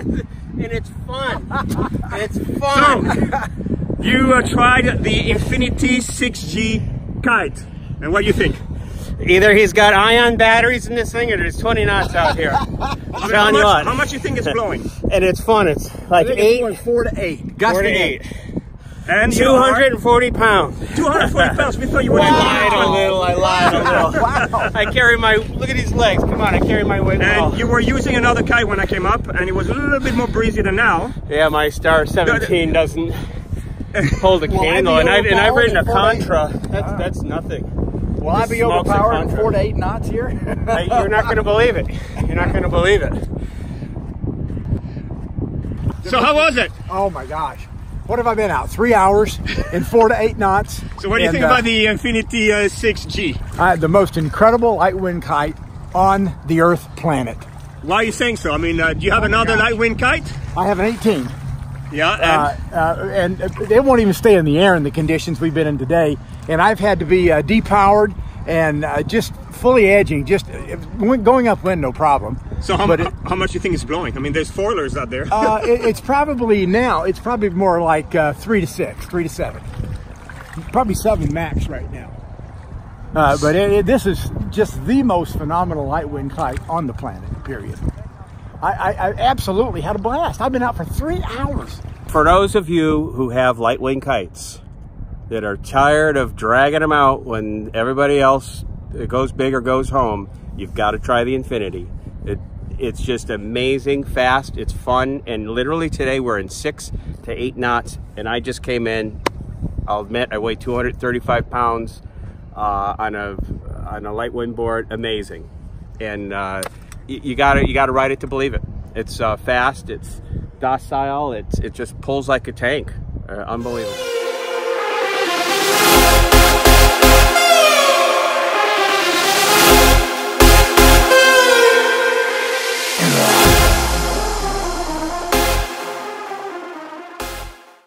and it's fun. It's fun. You uh, tried the Infinity 6G kite, and what do you think? Either he's got ion batteries in this thing or there's 20 knots out here. I'm how, much, what. how much you think it's blowing? And it's fun. It's like eight, four to eight. four to eight. And you are 240 pounds. 240 pounds. We thought you were I in lied a little, I lied a little. Wow. I carry my, look at these legs. Come on, I carry my weight well. And you were using another kite when I came up, and it was a little bit more breezy than now. Yeah, my Star 17 doesn't hold a Will I candle, and I've, and I've ridden a overpowered at 48? Contra. That's, that's nothing. Will I be Smokes overpowered Contra. four to eight knots here? Hey, You're not going to believe it. You're not going to believe it. So how was it? oh my gosh. What have I been out? Three hours in four to eight knots. So what do you And, think uh, about the Infinity uh, 6G? I had the most incredible light wind kite on the Earth planet. Why are you saying so? I mean, uh, do you have another gosh. light wind kite? I have an 18, Yeah, and uh, uh, and they won't even stay in the air in the conditions we've been in today. And I've had to be uh, depowered and uh, just fully edging, just uh, going upwind, no problem. so how, but it- how much do you think it's blowing? I mean, there's foilers out there. Uh, it, it's probably now. It's probably more like uh, three to six, three to seven, probably seven max right now. Uh, but it, it, this is just the most phenomenal light wind kite on the planet. Period. I, I, I absolutely had a blast. I've been out for three hours. For those of you who have light wind kites that are tired of dragging them out when everybody else goes big or goes home, you've got to try the Infinity. It, it's just amazing, fast, it's fun, and literally today we're in six to eight knots, and I just came in. I'll admit I weigh 235 pounds uh, on a on a light wind board. Amazing, and uh, you, gotta you gotta ride it to believe it. It's uh, fast, it's docile, it's it just pulls like a tank. Uh, unbelievable.